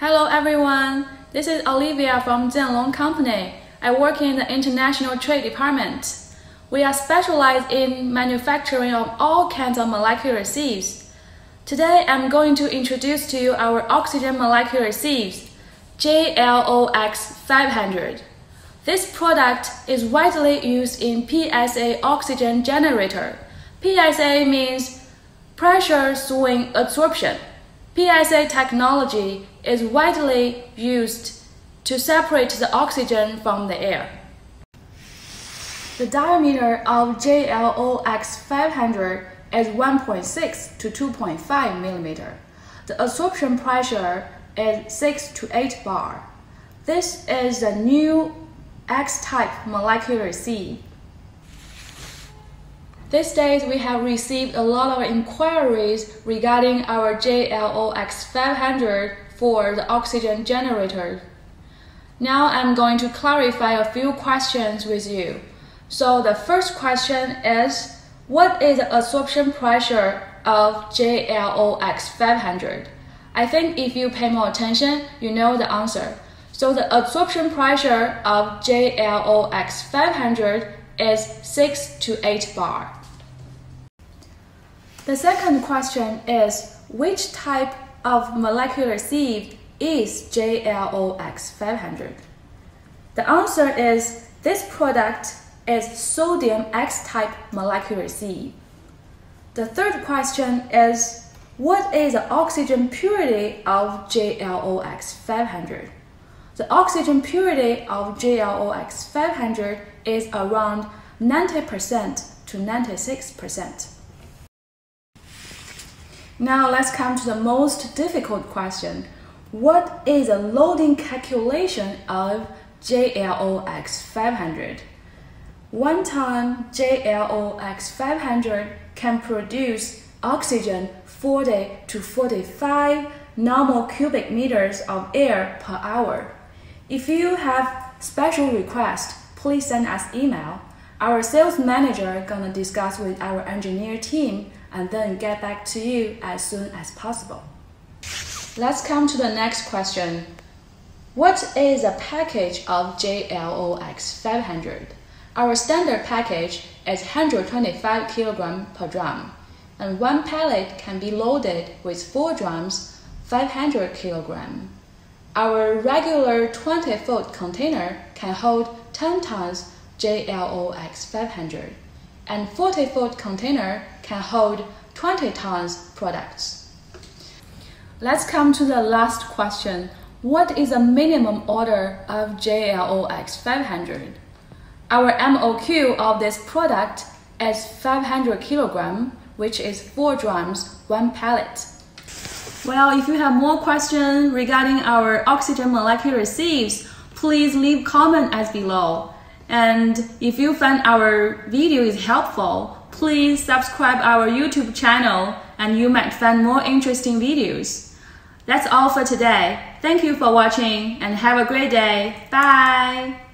Hello everyone, this is Olivia from Jalon Company. I work in the International Trade Department. We are specialized in manufacturing of all kinds of molecular sieves. Today I'm going to introduce to you our oxygen molecular sieves, JLOX 500. This product is widely used in PSA oxygen generator. PSA means pressure swing adsorption. PSA technology is widely used to separate the oxygen from the air. The diameter of JLOX 500 is 1.6 to 2.5 mm. The absorption pressure is 6 to 8 bar. This is the new X-type molecular sieve. These days, we have received a lot of inquiries regarding our JLOX 500 for the oxygen generator. Now I'm going to clarify a few questions with you. So the first question is, what is the absorption pressure of JLOX 500? I think if you pay more attention, you know the answer. So the absorption pressure of JLOX 500 is 6 to 8 bar. The second question is which type of molecular sieve is JLOX 500? The answer is this product is sodium X-type molecular sieve. The third question is what is the oxygen purity of JLOX 500? The oxygen purity of JLOX 500 is around 90% to 96%. Now let's come to the most difficult question. What is the loading calculation of JLOX 500? One ton JLOX 500 can produce oxygen 40 to 45 normal cubic meters of air per hour. If you have special request, please send us email. Our sales manager gonna discuss with our engineer team and then get back to you as soon as possible. Let's come to the next question. What is a package of JLOX 500? Our standard package is 125 kg per drum, and one pallet can be loaded with 4 drums, 500 kg. Our regular 20 foot container can hold 10 tons JLOX 500, and 40 foot container can hold 20 tons products. Let's come to the last question. What is the minimum order of JLOX 500? Our MOQ of this product is 500 kilogram, which is 4 drums, 1 pallet. Well, if you have more questions regarding our oxygen molecular sieves, please leave comment as below. And if you find our video is helpful, please subscribe our YouTube channel and you might find more interesting videos. That's all for today. Thank you for watching and have a great day. Bye!